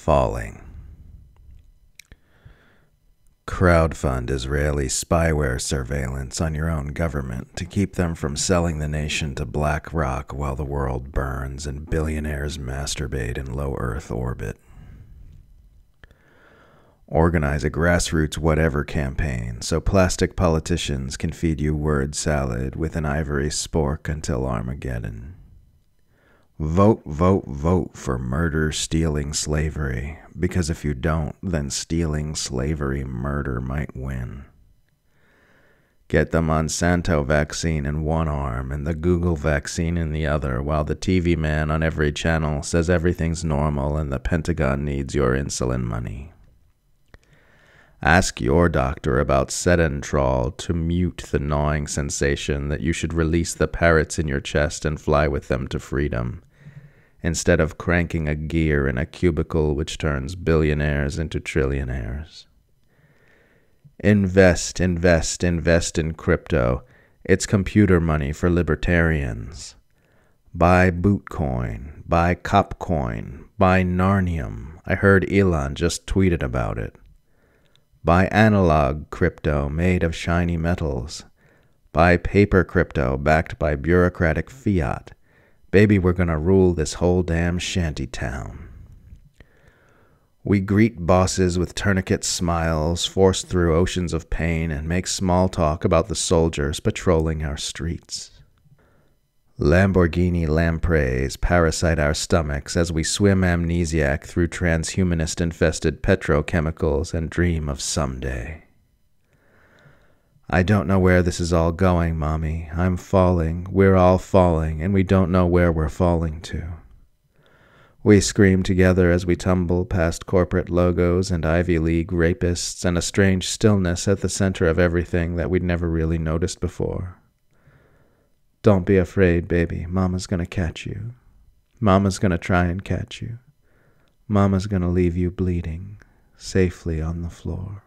Falling. Crowdfund Israeli spyware surveillance on your own government to keep them from selling the nation to BlackRock while the world burns and billionaires masturbate in low Earth orbit. Organize a grassroots whatever campaign so plastic politicians can feed you word salad with an ivory spork until Armageddon. Vote, vote, vote for murder, stealing, slavery, because if you don't, then stealing, slavery, murder might win. Get the Monsanto vaccine in one arm and the Google vaccine in the other, while the TV man on every channel says everything's normal and the Pentagon needs your insulin money. Ask your doctor about Sedentrol to mute the gnawing sensation that you should release the parrots in your chest and fly with them to freedom, instead of cranking a gear in a cubicle which turns billionaires into trillionaires. Invest, invest, invest in crypto. It's computer money for libertarians. Buy Bootcoin, buy Copcoin, buy Narnium. I heard Elon just tweeted about it. Buy analog crypto made of shiny metals. Buy paper crypto backed by bureaucratic fiat. Baby, we're gonna rule this whole damn shanty town. We greet bosses with tourniquet smiles, force through oceans of pain, and make small talk about the soldiers patrolling our streets. Lamborghini lampreys parasite our stomachs as we swim amnesiac through transhumanist infested petrochemicals and dream of someday. I don't know where this is all going, Mommy. I'm falling. We're all falling, and we don't know where we're falling to. We scream together as we tumble past corporate logos and Ivy League rapists and a strange stillness at the center of everything that we'd never really noticed before. Don't be afraid, baby. Mama's gonna catch you. Mama's gonna try and catch you. Mama's gonna leave you bleeding safely on the floor.